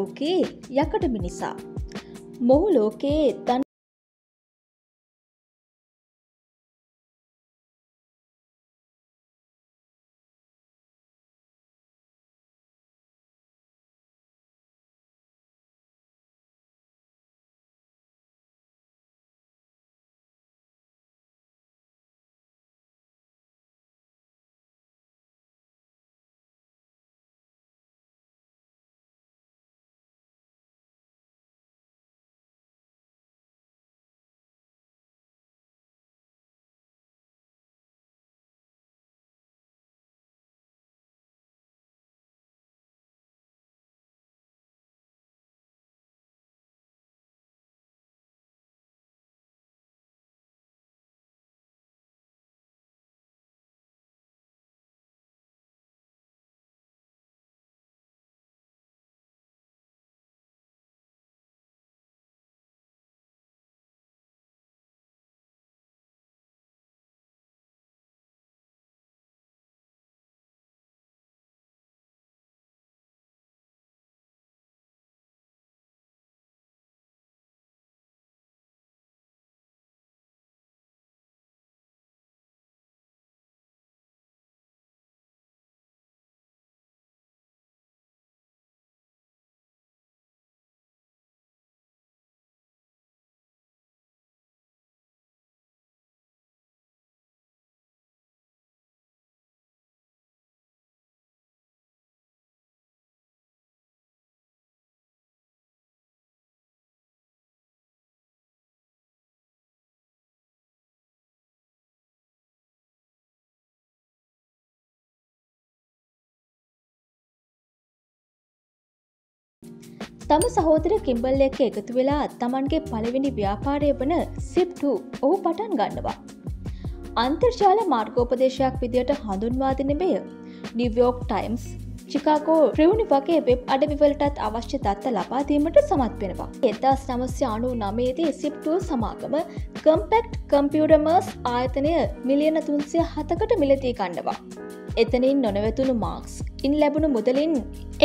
ලෝකයේ යකට මිනිසා. මොහු ලෝකයේ දන් තම සහෝදර කිම්බල් එක්ක එකතු වෙලා තමන්ගේ පළවෙනි ව්‍යාපාරය වන සිප්ටු ඔහු පටන් ගන්නවා. අන්තර්ශාල මාර්ගෝපදේශයක් විදියට හඳුන්වාදනෙබය නිවයෝක් ටයිම්ස් චිකාකෝ ්‍රවනි වගේ වෙබ් අඩවිවලටත් අවශ්‍ය දත්ත ලබාදීමට සමත් වෙනවා. එදස් නමස්්‍ය අනු නමේදී සිප්ටුව සමාගම කම්පෙක්් කම්පියුටමර්ස් ආයතනය මිලියන තුන්සිය හතකට මිලදී ගන්නවා. එතනින් නොනවැතුණු මාක්ස් ඉන් ලැබුණු මුදලින්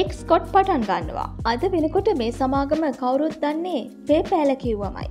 එක්ස්කොට් පටන් ගන්නවා. අද වෙනකොට මේ සමාගම කවුරුත් දන්නේ පේ පෑලකිව්වමයි.